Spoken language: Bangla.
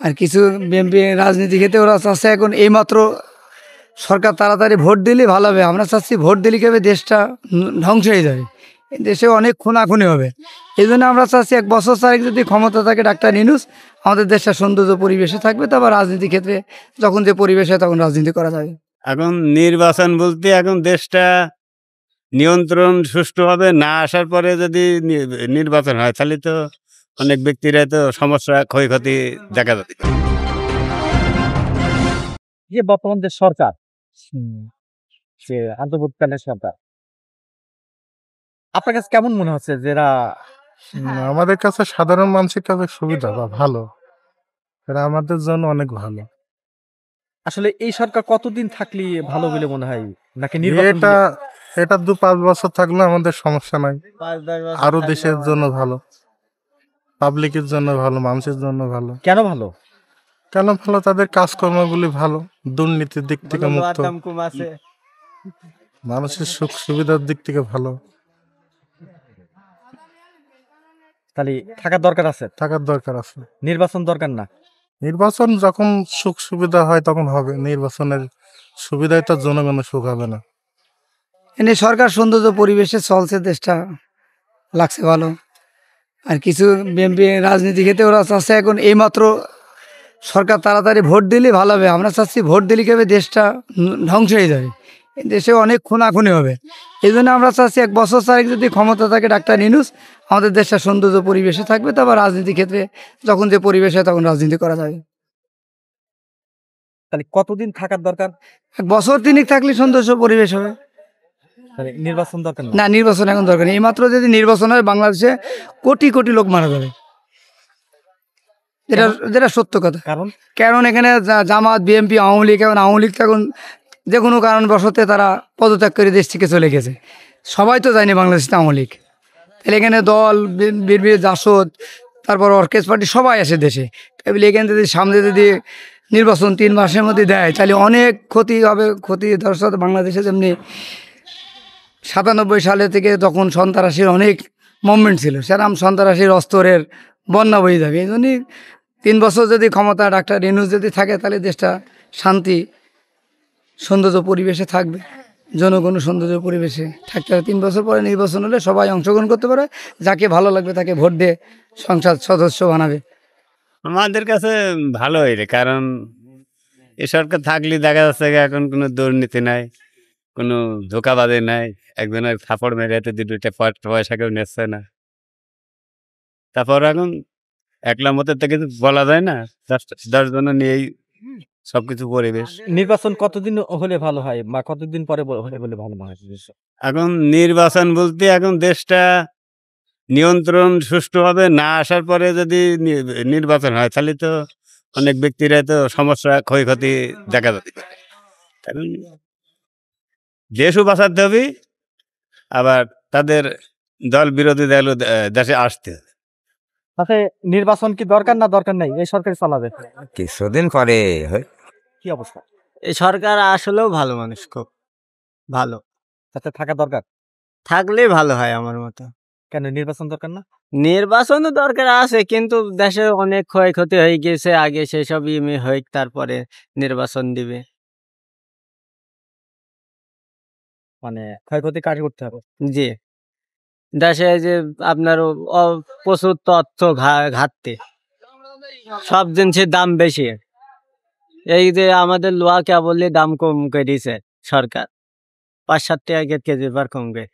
আর কিছু বিএনপি রাজনীতি ক্ষেত্রে ওরা চাচ্ছে এখন এইমাত্র সরকার তাড়াতাড়ি ভোট দিলে ভালো হবে। আমরা চাচ্ছি ভোট দিলে কি হবে? দেশটা ধ্বংস হয়ে যাবে। দেশে অনেক খুনাখুনি হবে। এই জন্য আমরা চাচ্ছি এক বছর চারেক যদি ক্ষমতা থাকে ডাক্তার নিনুস আমাদের দেশটা সৌন্দর্য পরিবেশে থাকবে তারপর রাজনীতি ক্ষেত্রে যখন যে পরিবেশ তখন রাজনীতি করা যাবে। এখন নির্বাচন বলতে এখন দেশটা নিয়ন্ত্রণ সুষ্ঠুভাবে না আসার পরে যদি নির্বাচন হয়, তাহলে তো অনেক ব্যক্তিরা তো সমস্যা ক্ষয়ক্ষতি দেখা যাবে যে বর্তমান যে সরকার সরকার আপনার কাছে কেমন মনে হচ্ছে যে এরা উম, আমাদের কাছে সাধারণ মানুষের কাছে সুবিধা বা ভালো এটা আমাদের জন্য অনেক ভালো। আসলে এই সরকার কতদিন থাকলে ভালো বলে মনে হয়? নাকি নির্বাচন এটা এটা দু পাঁচ বছর থাকলে আমাদের সমস্যা নাই। আরও দেশের জন্য ভালো। পাবলিকের জন্য ভালো মানুষের জন্য ভালো। কেন ভালো? কেন ভালো? তাদের কাজকর্মগুলি ভালো দুর্নীতির দিক থেকে মুক্ত। মানুষের সুখ সুবিধার দিক থেকে ভালো। তাহলে থাকার দরকার আছে? থাকার দরকার আছে। নির্বাচন দরকার না? নির্বাচন যখন সুখ সুবিধা হয় তখন হবে। নির্বাচনের সুবিধায় তো জনগণের সুখ হবে না। এনে সরকার সৌন্দর্য পরিবেশে চলছে দেশটা লাগছে ভালো। আর কিছু বিএনপি রাজনীতি ক্ষেত্রে ওরা চাচ্ছে এখন এইমাত্র সরকার তাড়াতাড়ি ভোট দিলে ভালো হবে। আমরা চাচ্ছি ভোট দিলে কি হবে? দেশটা ধ্বংস হয়ে যাবে। দেশে অনেক খুনাখুনি হবে। এই জন্য আমরা চাচ্ছি এক বছর চারেক যদি ক্ষমতা থাকে ডাক্তার নিনুস আমাদের দেশটা সৌন্দর্য পরিবেশে থাকবে তারপর রাজনীতি ক্ষেত্রে যখন যে পরিবেশ হয় তখন রাজনীতি করা যাবে। তাহলে কতদিন থাকার দরকার? এক বছর তিনিক থাকলে সৌন্দর্য পরিবেশ হবে। নির্বাচন দরকার না? নির্বাচন এখন দরকার নেই। এইমাত্র যদি নির্বাচন হয় বাংলাদেশে কোটি কোটি লোক মারা যাবে। যেটা যেটা সত্য কথা। কারণ? কারণ এখানে জামাত বিএনপি আওয়ামী লীগ এখন আওয়ামী লীগ তো এখন যে কোনো কারণবশতে তারা পদত্যাগ করে দেশ থেকে চলে গেছে। সবাই তো যায়নি বাংলাদেশে আওয়ামী লীগ। তাহলে এখানে দল বিরবি জাসদ তারপর অর্কেস্ট পার্টি সবাই আসে দেশে। এবার এখানে যদি সামনে যদি নির্বাচন তিন মাসের মধ্যে দেয় তাহলে অনেক ক্ষতি হবে ক্ষতি দর্শক বাংলাদেশে যেমনি সাতানব্বই সালে থেকে তখন সন্ত্রাসীর অনেক মুভমেন্ট ছিল। সেরাম সন্ত্রাসীর অস্তরের বন্যা বয়ে যাবে। এই তিন বছর যদি ক্ষমতা, ডাক্তার রেনুস যদি থাকে, তাহলে দেশটা শান্তি, সৌন্দর্য পরিবেশে থাকবে। জনগণ সৌন্দর্য পরিবেশে থাকতে হবে তিন বছর পরে নির্বাচন হলে সবাই অংশগ্রহণ করতে পারে। যাকে ভালো লাগবে তাকে ভোট দিয়ে সংসদ সদস্য বানাবে। আমাদের কাছে ভালোই রে, কারণ এ সরকার থাকলে দেখা যাচ্ছে এখন কোনো দুর্নীতি নাই। কোনো ধোকাবাজি নাই। একজনের থাপড় মেরে এতে দু দুইটা পয়- পয়সা কেউ নিচ্ছে না। তারপর এখন একলা মতের থেকে তো বলা যায় না। দশ দশ জন নিয়েই সবকিছু পরিবেশ। নির্বাচন কতদিন হলে ভালো হয়? বা কতদিন পরে হলে বলে ভালো হয়? এখন নির্বাচন বলতে এখন দেশটা নিয়ন্ত্রণ সুষ্ঠুভাবে না আসার পরে যদি নির্বাচন হয় তাহলে তো অনেক ব্যক্তিরা তো সমস্যা ক্ষয়ক্ষতি দেখা যাবে। কারণ দেশও বাঁচাতে হবে আবার তাদের দল বিরোধী দল দেশে আসতে। হবে তাতে নির্বাচন কি দরকার না দরকার নাই? এই সরকার চালাবে। কিছুদিন পরে কি অবস্থা? এই সরকার আসলেও ভালো মানুষ খুব ভালো। তাতে থাকা দরকার? থাকলেই ভালো হয় আমার মতো। কেন নির্বাচন দরকার না? নির্বাচনও দরকার আছে কিন্তু দেশে অনেক ক্ষয়ক্ষতি হয়ে গেছে আগে সেসব ইমে হয়ে তারপরে নির্বাচন দিবে। মানে ক্ষয়ক্ষতি কাজ করতে হবে। জি। দেশে যে আপনার প্রচুর তথ্য ঘাটতে। সব জিনিসের দাম বেশি। এই যে আমাদের লোহা কেবলই দাম কম করে দিয়েছে সরকার। পাঁচ সাত টাকা কেজি বার কম করে।